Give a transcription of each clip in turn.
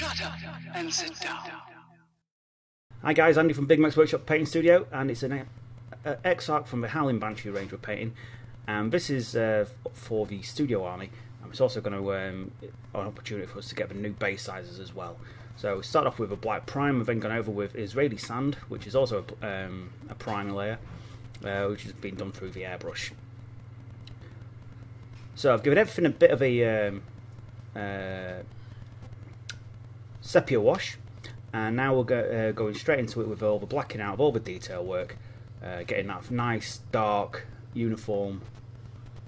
Shut up and sit down. Hi guys, Andy from Big Meks Workshop Painting Studio, and it's an uh, excerpt from the Howling Banshee range we're painting. And this is uh, for the Studio Army, and it's also going to um, an opportunity for us to get the new base sizes as well. So we start off with a black prime, we've then gone over with Israeli sand, which is also a, um, a primer layer, uh, which has been done through the airbrush. So I've given everything a bit of a um, uh, sepia wash, and now we're go, uh, going straight into it with all the blacking out of all the detail work, uh, getting that nice dark uniform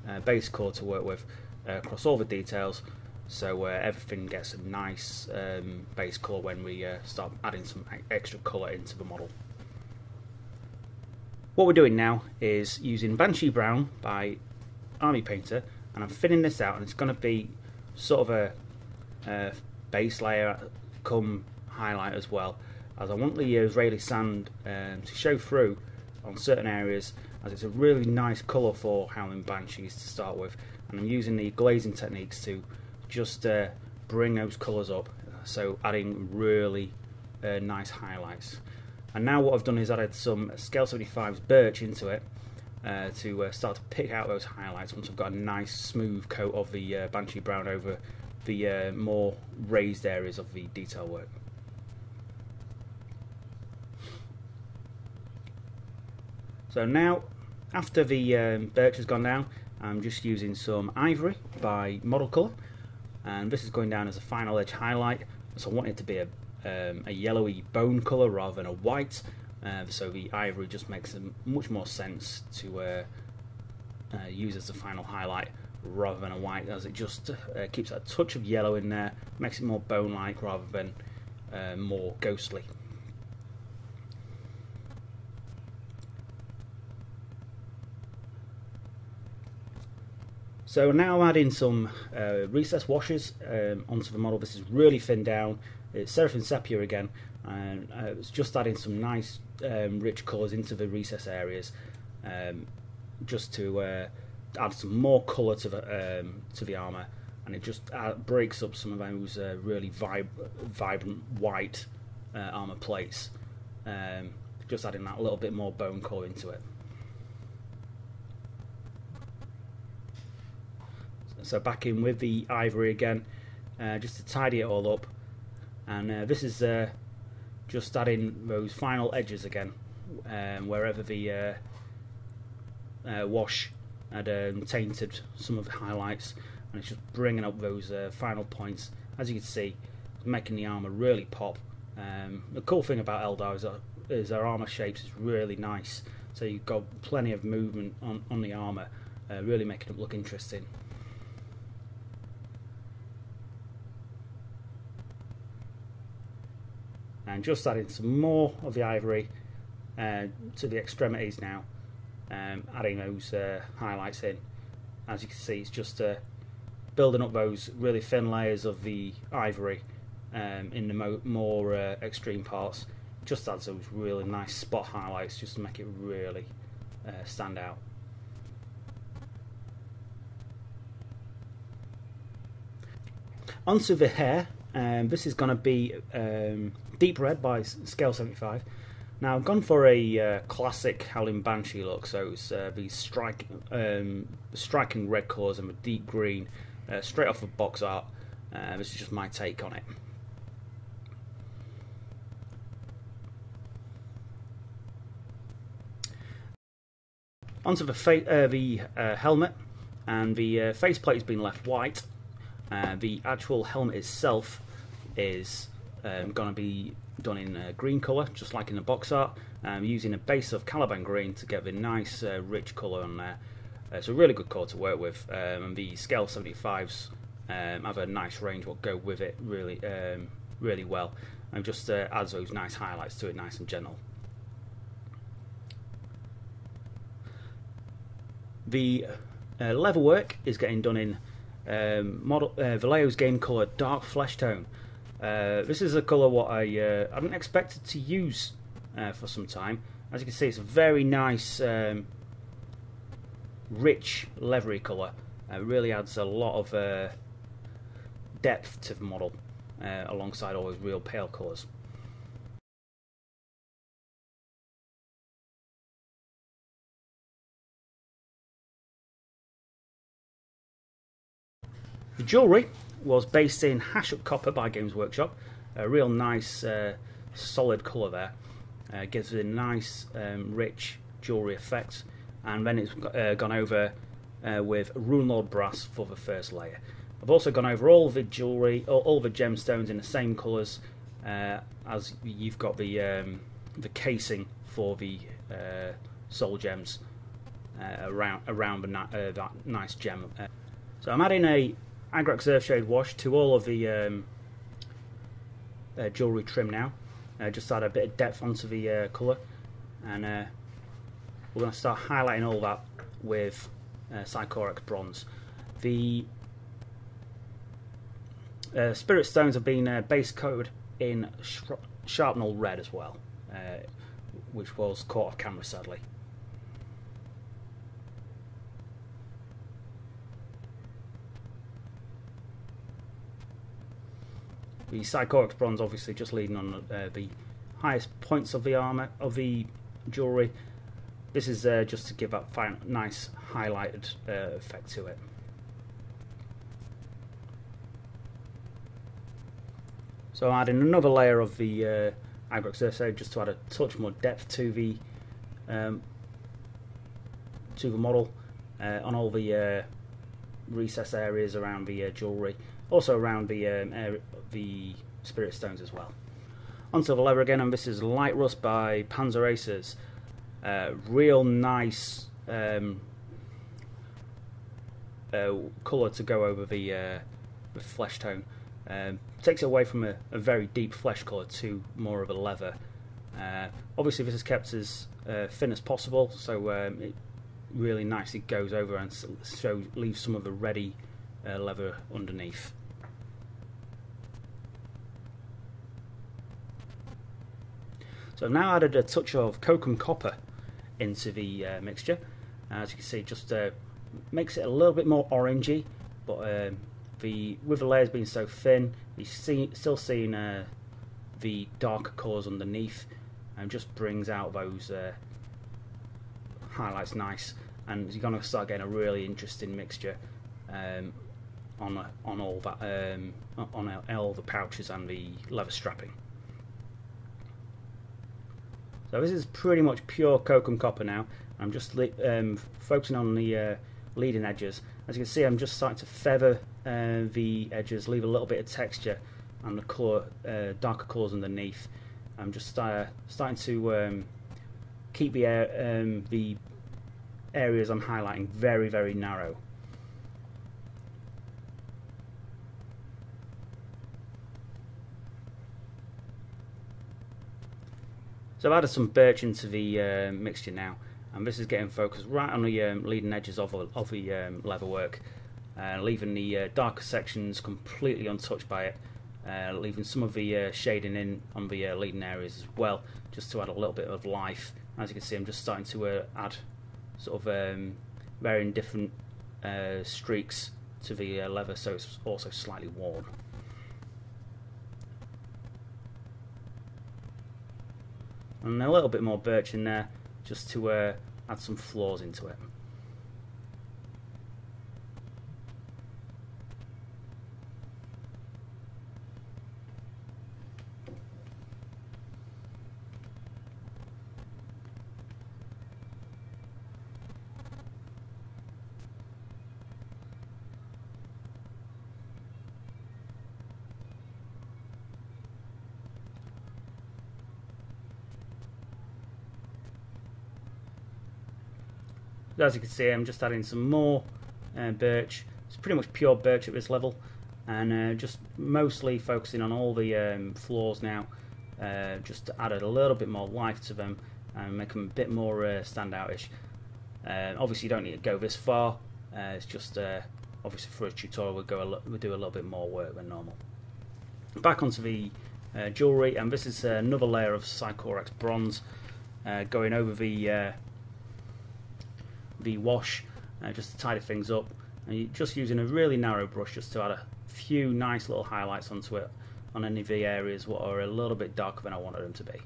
uh, base colour to work with uh, across all the details. So uh, everything gets a nice um, base colour when we uh, start adding some extra colour into the model. What we're doing now is using Banshee Brown by Army Painter and I'm thinning this out and it's going to be sort of a, a base layer come highlight as well as I want the Israeli sand um, to show through on certain areas as it's a really nice colour for Howling Banshees to start with. And I'm using the glazing techniques to just uh, bring those colours up. So adding really uh, nice highlights. And now what I've done is added some Scale 75's birch into it uh, to uh, start to pick out those highlights once I've got a nice smooth coat of the uh, Banshee Brown over the uh, more raised areas of the detail work. So now, after the um, birch has gone down, I'm just using some ivory by Model Colour, and this is going down as a final edge highlight. So I want it to be a, um, a yellowy bone colour rather than a white. Uh, so the ivory just makes much more sense to uh, uh, use as the final highlight rather than a white, as it just uh, keeps a touch of yellow in there, makes it more bone-like rather than uh, more ghostly. So now I'm adding some uh, recess washes um, onto the model. This is really thin down. It's Seraphim Sepia again, and uh, it's just adding some nice um, rich colours into the recess areas, um, just to uh, add some more colour to the um, to the armour, and it just uh, breaks up some of those uh, really vib vibrant white uh, armour plates. Um, just adding that little bit more bone colour into it. So back in with the ivory again, uh, just to tidy it all up. And uh, this is uh, just adding those final edges again, um, wherever the wash had um, tainted some of the highlights. And it's just bringing up those uh, final points. As you can see, making the armour really pop. Um, the cool thing about Eldar is, is our armour shapes is really nice. So you've got plenty of movement on, on the armour, really making it look interesting. and just adding some more of the ivory uh, to the extremities now um, adding those uh, highlights in. As you can see it's just uh, building up those really thin layers of the ivory um, in the mo more uh, extreme parts. Just adds those really nice spot highlights just to make it really uh, stand out. Onto the hair. Um, this is going to be um, Deep Red by Scale 75. Now I've gone for a uh, classic Howling Banshee look, so it's uh, these striking, um, striking red colours and a deep green, uh, straight off of box art. Uh, this is just my take on it. Onto the, uh, the uh, helmet, and the faceplate has been left white. the actual helmet itself is um, going to be done in uh, green colour, just like in the box art, um, using a base of Caliban green to get the nice uh, rich colour on there. Uh, it's a really good colour to work with, um, and the Scale 75s um, have a nice range what go with it really, um, really well, and just uh, adds those nice highlights to it, nice and gentle. The uh, level work is getting done in um, model uh, Vallejo's game colour Dark Flesh Tone. Uh, this is a colour what I uh, I hadn't expected to use uh, for some time. As you can see, it's a very nice, um, rich, leathery colour. It really adds a lot of uh, depth to the model. uh, alongside all those real pale colours. The jewellery was based in Hashut Copper by Games Workshop. A real nice, uh, solid colour there. Uh, gives it a nice, um, rich jewellery effect. And then it's uh, gone over uh, with Runelord brass for the first layer. I've also gone over all the jewellery, all, all the gemstones in the same colours uh, as you've got the um, the casing for the uh, soul gems around around the that nice gem. so I'm adding a Agrax Earthshade wash to all of the um, uh, jewellery trim now. Uh, just add a bit of depth onto the uh, colour and uh, we're going to start highlighting all that with uh, bronze. The uh, spirit stones have been uh, base coated in sh Sharpnel red as well, which was caught off camera sadly. The Sycorax bronze obviously just leading on uh, the highest points of the armor of the jewelry. This is uh, just to give that fine, nice highlighted uh, effect to it. So I'm adding another layer of the uh, Agrax just to add a touch more depth to the um, to the model uh, on all the uh, recess areas around the uh, jewellery also around the um, area, the spirit stones as well. Onto the leather again, and this is Light Rust by Panzer Aces. Uh, real nice um, uh, colour to go over the, uh, the flesh tone. Um, takes it away from a, a, very deep flesh colour to more of a leather. Uh, obviously, this is kept as uh, thin as possible, so um, it really nicely goes over and leaves some of the ready uh, leather underneath. So I've now added a touch of Cokem copper into the uh, mixture. As you can see, just uh, makes it a little bit more orangey, but um, the with the layers being so thin, you see, still seeing uh, the darker colours underneath, and just brings out those uh, highlights nice. And you're going to start getting a really interesting mixture um, on on all that um, on all the pouches and the leather strapping. So this is pretty much pure Cokem copper now. I'm just um, focusing on the uh, leading edges. As you can see, I'm just starting to feather uh, the edges, leave a little bit of texture and the colour, uh, darker colours underneath. I'm just starting to um, keep the, um, the areas I'm highlighting very, very narrow. So I've added some birch into the uh, mixture now, and this is getting focused right on the um, leading edges of, of the um, leatherwork, uh, leaving the uh, darker sections completely untouched by it, uh, leaving some of the uh, shading in on the uh, leading areas as well, just to add a little bit of life. As you can see, I'm just starting to add sort of um, varying different streaks to the leather, so it's also slightly worn. And a little bit more birch in there just to uh, add some flaws into it. As you can see, I'm just adding some more uh, birch. It's pretty much pure birch at this level, and uh, just mostly focusing on all the um, floors now, uh, just to add a little bit more life to them and make them a bit more uh, standoutish. Uh, obviously, you don't need to go this far. Uh, it's just obviously for a tutorial, we'll go we'll do a little bit more work than normal. Back onto the jewellery, and this is another layer of Sycorax bronze going over the the wash uh, just to tidy things up and you're just using a really narrow brush just to add a few nice little highlights onto it on any of the areas what are a little bit darker than I wanted them to be.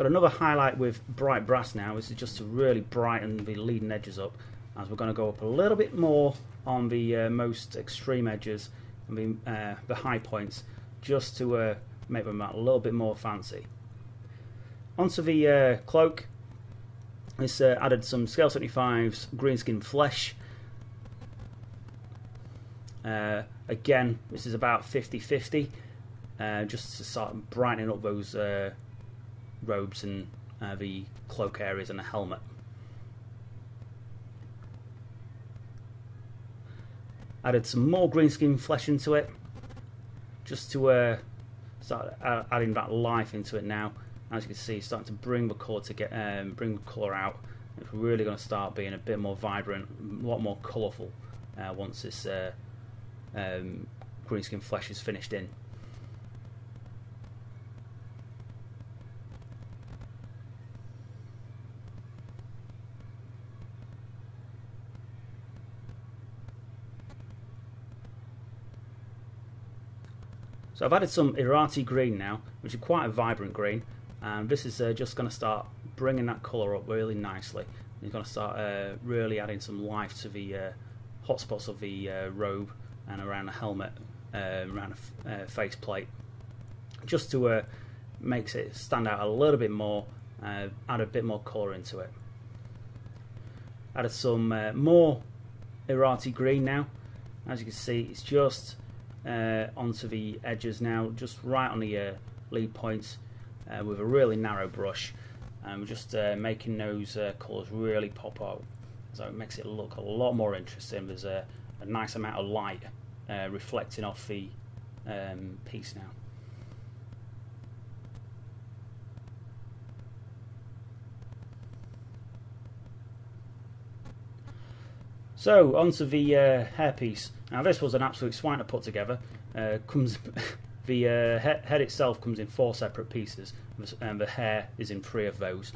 Got another highlight with bright brass now. This is just to really brighten the leading edges up as we're going to go up a little bit more on the uh, most extreme edges and the, uh, the high points just to uh, make them a little bit more fancy. Onto the uh, cloak, this uh, added some Scale 75's greenskin flesh. Uh, again, this is about 50-50, just to start brightening up those robes and the cloak areas and the helmet. Added some more greenskin flesh into it, just to uh, start adding that life into it now. As you can see, starting to bring the colour to get um, bring the colour out. It's really going to start being a bit more vibrant, a lot more colourful uh, once this uh, um, greenskin flesh is finished in. So I've added some Irati green now, which is quite a vibrant green, and this is uh, just going to start bringing that colour up really nicely. You're going to start uh, really adding some life to the uh, hotspots of the uh, robe and around the helmet, uh, around the uh, face plate, just to uh, makes it stand out a little bit more, add a bit more colour into it. Added some more Irati green now. As you can see, it's just uh, onto the edges now, just right on the uh, lead points uh, with a really narrow brush. And we're just uh, making those uh, colours really pop out. So it makes it look a lot more interesting. There's a, a nice amount of light uh, reflecting off the um, piece now. So onto the uh, hairpiece. Now this was an absolute swine to put together. Uh, comes the uh, he- head itself comes in four separate pieces, and the hair is in three of those.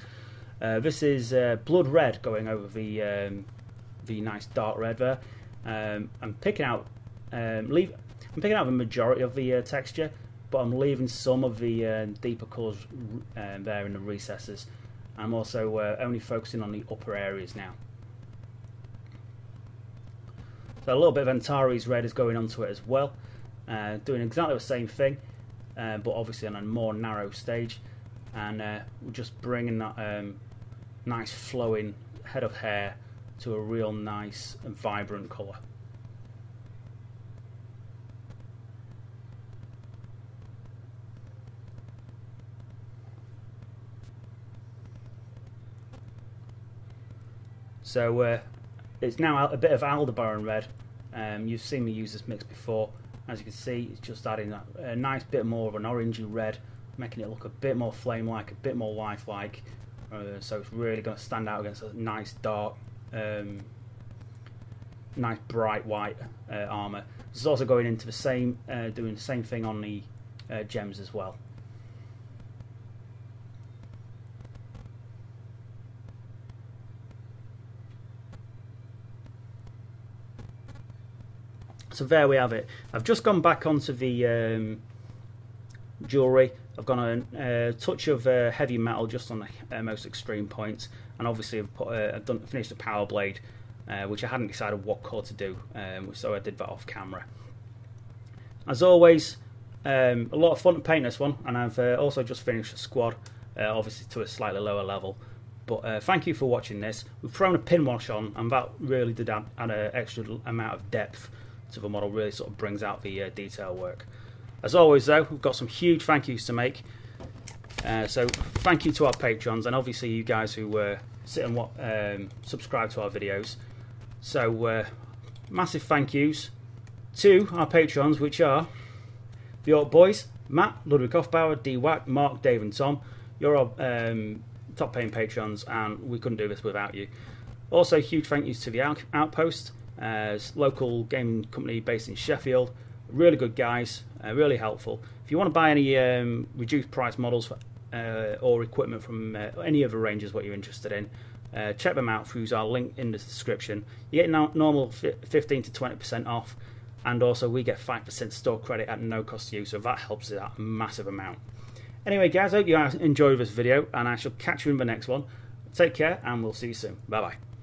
Uh, this is uh, blood red going over the um, the nice dark red there. Um, I'm picking out um, leave. I'm picking out the majority of the uh, texture, but I'm leaving some of the deeper colours um, there in the recesses. I'm also only focusing on the upper areas now. So a little bit of Antares red is going onto it as well, uh, doing exactly the same thing, uh, but obviously on a more narrow stage. And uh, we're just bringing that um, nice flowing head of hair to a real nice and vibrant colour. So uh, it's now a bit of Aldebaran red. Um, you've seen me use this mix before. As you can see, it's just adding a, nice bit more of an orangey red, making it look a bit more flame-like, a bit more lifelike. Uh, so it's really going to stand out against a nice dark, um, nice bright white uh, armor. This is also going into the same, uh, doing the same thing on the uh, gems as well. So there we have it. I've just gone back onto the um, jewellery. I've gone a, a touch of uh, heavy metal just on the uh, most extreme points, and obviously I've, put, uh, I've done, finished the power blade, uh, which I hadn't decided what colour to do, um, so I did that off camera. As always, um, a lot of fun to paint this one, and I've uh, also just finished the squad, uh, obviously to a slightly lower level. But thank you for watching this. We've thrown a pin wash on, and that really did add, add an extra amount of depth the model really sort of brings out the uh, detail work. As always, though, we've got some huge thank yous to make. Uh, so thank you to our patrons and obviously you guys who uh, sit and um, subscribe to our videos. So uh, massive thank yous to our patrons, which are the Orc Boys, Matt, Ludwig Hofbauer, D Wack, Mark, Dave, and Tom. You're our um, top paying patrons, and we couldn't do this without you. Also, huge thank yous to the Outpost, uh, local gaming company based in Sheffield. Really good guys, uh, really helpful. If you want to buy any um, reduced price models for uh, or equipment from uh, any other ranges what you're interested in, uh, check them out through our link in the description. You get normal 15 to 20% off, and also we get 5% store credit at no cost to you, so that helps out a massive amount. Anyway, guys, I hope you enjoyed this video, and I shall catch you in the next one. Take care, and we'll see you soon. Bye bye.